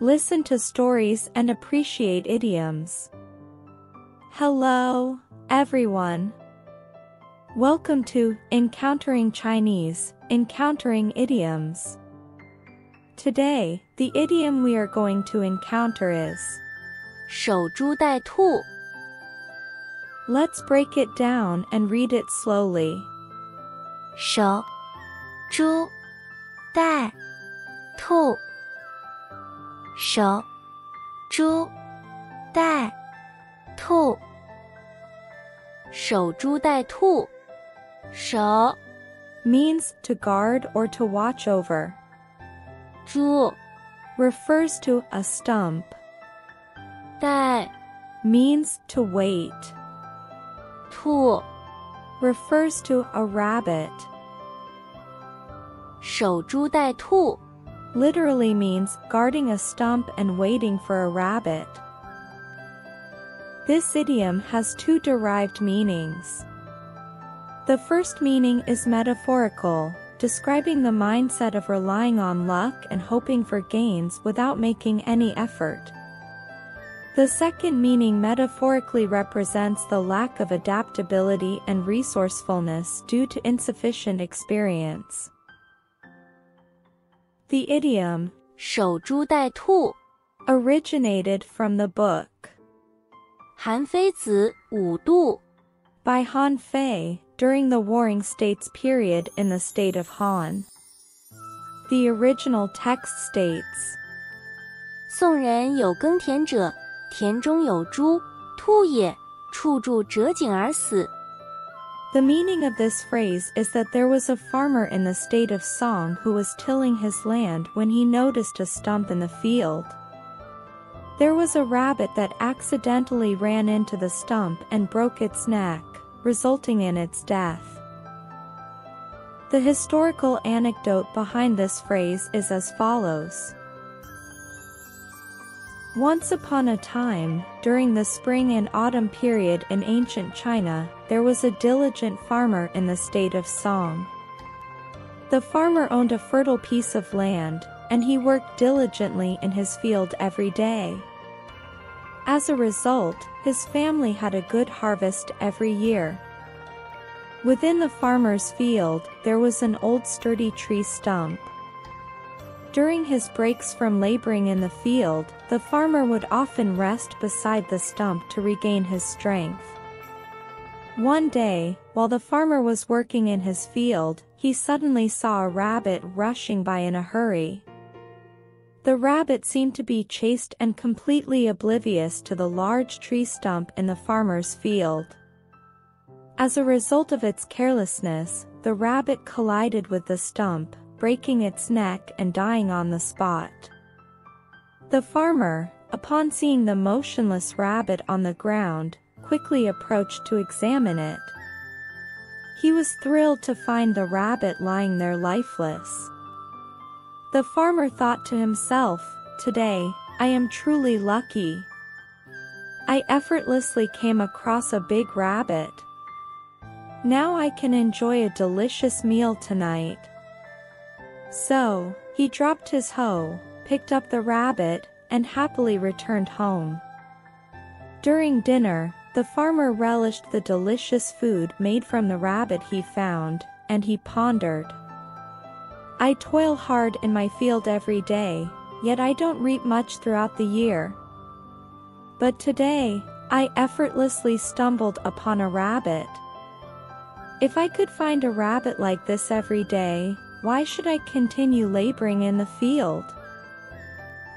Listen to stories and appreciate idioms. Hello, everyone. Welcome to Encountering Chinese, Encountering Idioms. Today, the idiom we are going to encounter is 守株待兔， Let's break it down and read it slowly. 守株待兔， 守、株、待、兔。守株待兔，守 means to guard or to watch over. 株 refers to a stump. 待 means to wait. 兔 refers to a rabbit. 守株待兔。Literally means guarding a stump and waiting for a rabbit. This idiom has two derived meanings. The first meaning is metaphorical, describing the mindset of relying on luck and hoping for gains without making any effort. The second meaning metaphorically represents the lack of adaptability and resourcefulness due to insufficient experience. The idiom 守株待兔 originated from the book 韩非子五蠹 by Han Fei during the Warring States period in the state of Han. The original text states 宋人有耕田者，田中有株，兔也，触住折颈而死。The meaning of this phrase is that there was a farmer in the state of Song who was tilling his land when he noticed a stump in the field. There was a rabbit that accidentally ran into the stump and broke its neck, resulting in its death. The historical anecdote behind this phrase is as follows. Once upon a time, during the spring and autumn period in ancient China, there was a diligent farmer in the state of Song. The farmer owned a fertile piece of land, and he worked diligently in his field every day. As a result, his family had a good harvest every year. Within the farmer's field, there was an old sturdy tree stump. During his breaks from laboring in the field, the farmer would often rest beside the stump to regain his strength. One day, while the farmer was working in his field, he suddenly saw a rabbit rushing by in a hurry. The rabbit seemed to be chased and completely oblivious to the large tree stump in the farmer's field. As a result of its carelessness, the rabbit collided with the stump, breaking its neck and dying on the spot. The farmer, upon seeing the motionless rabbit on the ground, quickly approached to examine it. He was thrilled to find the rabbit lying there lifeless. The farmer thought to himself, Today, I am truly lucky. I effortlessly came across a big rabbit. Now I can enjoy a delicious meal tonight. So, he dropped his hoe, picked up the rabbit, and happily returned home. During dinner, the farmer relished the delicious food made from the rabbit he found, and he pondered. I toil hard in my field every day, yet I don't reap much throughout the year. But today, I effortlessly stumbled upon a rabbit. If I could find a rabbit like this every day, why should I continue laboring in the field?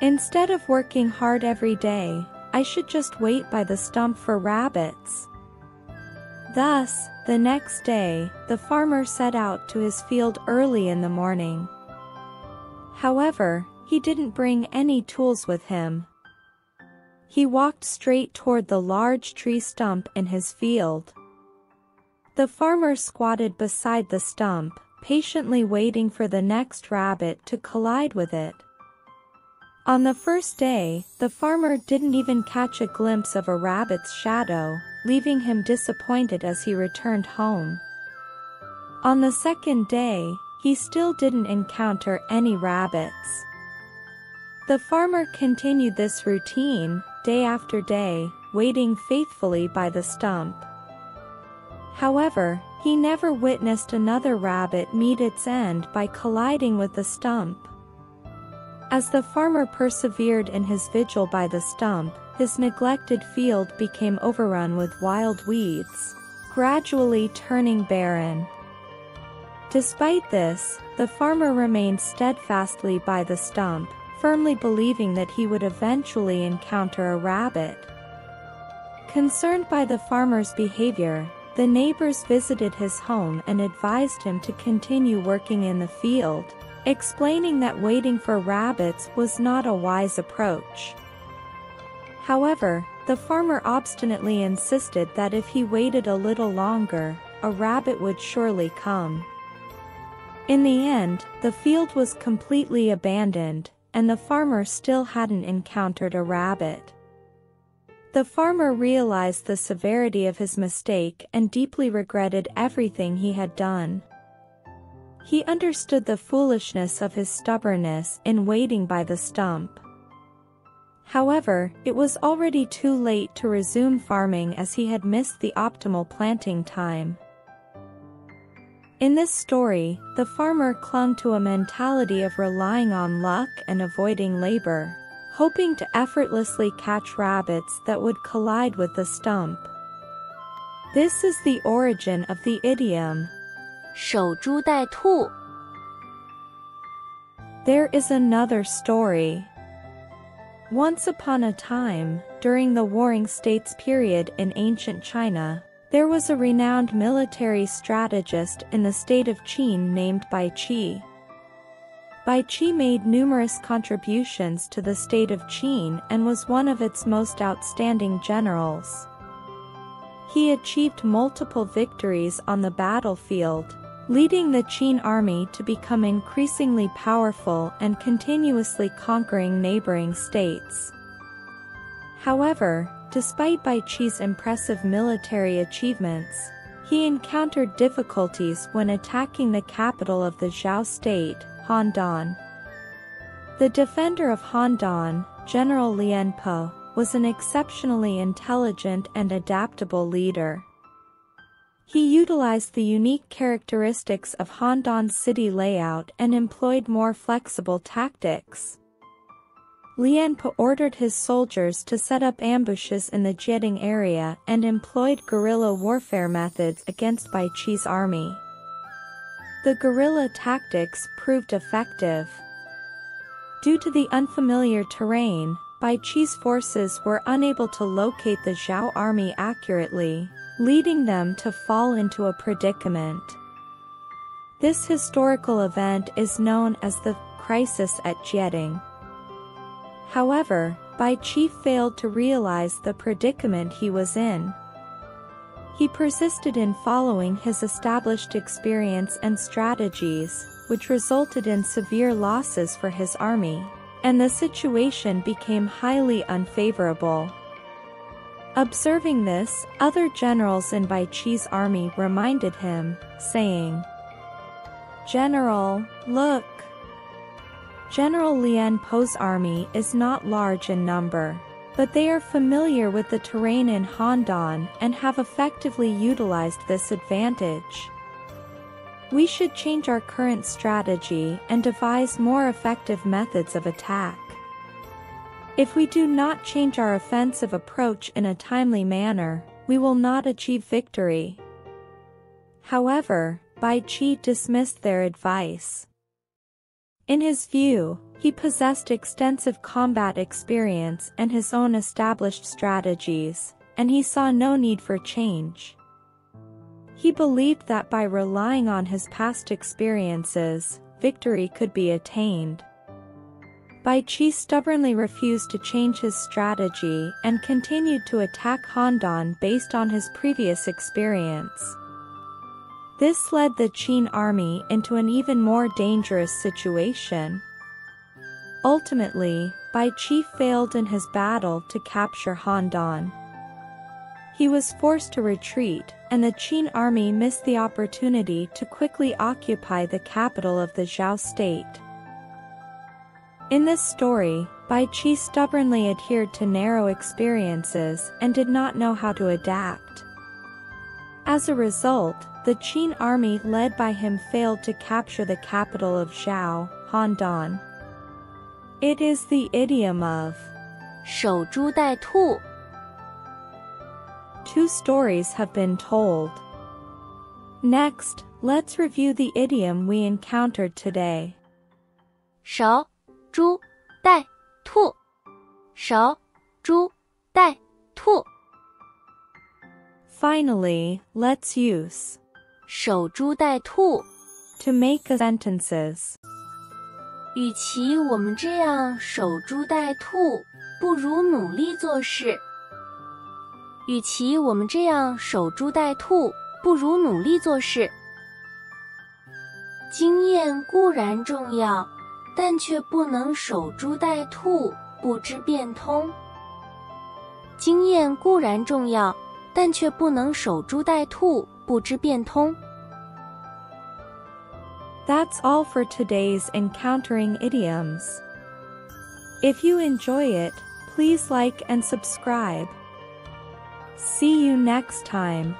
Instead of working hard every day, I should just wait by the stump for rabbits. Thus, the next day, the farmer set out to his field early in the morning. However, he didn't bring any tools with him. He walked straight toward the large tree stump in his field. The farmer squatted beside the stump, patiently waiting for the next rabbit to collide with it. On the first day, the farmer didn't even catch a glimpse of a rabbit's shadow, leaving him disappointed as he returned home. On the second day, he still didn't encounter any rabbits. The farmer continued this routine, day after day, waiting faithfully by the stump. However, he never witnessed another rabbit meet its end by colliding with the stump. As the farmer persevered in his vigil by the stump, his neglected field became overrun with wild weeds, gradually turning barren. Despite this, the farmer remained steadfastly by the stump, firmly believing that he would eventually encounter a rabbit. Concerned by the farmer's behavior, the neighbors visited his home and advised him to continue working in the field, explaining that waiting for rabbits was not a wise approach. However, the farmer obstinately insisted that if he waited a little longer, a rabbit would surely come. In the end, the field was completely abandoned, and the farmer still hadn't encountered a rabbit. The farmer realized the severity of his mistake and deeply regretted everything he had done. He understood the foolishness of his stubbornness in waiting by the stump. However, it was already too late to resume farming as he had missed the optimal planting time. In this story, the farmer clung to a mentality of relying on luck and avoiding labor hoping to effortlessly catch rabbits that would collide with the stump. This is the origin of the idiom, 守株待兔. There is another story. Once upon a time, during the Warring States period in ancient China, there was a renowned military strategist in the state of Qin named Bai Qi. Bai Qi made numerous contributions to the state of Qin and was one of its most outstanding generals. He achieved multiple victories on the battlefield, leading the Qin army to become increasingly powerful and continuously conquering neighboring states. However, despite Bai Qi's impressive military achievements, he encountered difficulties when attacking the capital of the Zhao state, Han The defender of Han General Lian Po, was an exceptionally intelligent and adaptable leader. He utilized the unique characteristics of Han city layout and employed more flexible tactics. Lian Po ordered his soldiers to set up ambushes in the Jieting area and employed guerrilla warfare methods against Bai Qi's army. The guerrilla tactics proved effective. Due to the unfamiliar terrain, Bai Qi's forces were unable to locate the Zhao army accurately, leading them to fall into a predicament. This historical event is known as the Crisis at Jieting. However, Bai Qi failed to realize the predicament he was in. He persisted in following his established experience and strategies, which resulted in severe losses for his army, and the situation became highly unfavorable. Observing this, other generals in Bai Qi's army reminded him, saying, General, look! General Lian Po's army is not large in number, but they are familiar with the terrain in Han and have effectively utilized this advantage. We should change our current strategy and devise more effective methods of attack. If we do not change our offensive approach in a timely manner, we will not achieve victory. However, Bai Qi dismissed their advice. In his view, he possessed extensive combat experience and his own established strategies, and he saw no need for change. He believed that by relying on his past experiences, victory could be attained. Bai Qi stubbornly refused to change his strategy and continued to attack Han based on his previous experience. This led the Qin army into an even more dangerous situation. Ultimately, Bai Qi failed in his battle to capture Han He was forced to retreat, and the Qin army missed the opportunity to quickly occupy the capital of the Zhao state. In this story, Bai Qi stubbornly adhered to narrow experiences and did not know how to adapt. As a result, the Qin army led by him failed to capture the capital of Zhao, Handan. It is the idiom of 守株待兔. Two stories have been told. Next, let's review the idiom we encountered today. 守株待兔，守株待兔。 Finally, let's use 守株待兔。 to make a sentences. 与其我们这样守株待兔，不如努力做事。与其我们这样守株待兔，不如努力做事。经验固然重要，但却不能守株待兔，不知变通。经验固然重要，但却不能守株待兔，不知变通。That's all for today's Encountering Idioms. If you enjoy it, please like and subscribe. See you next time.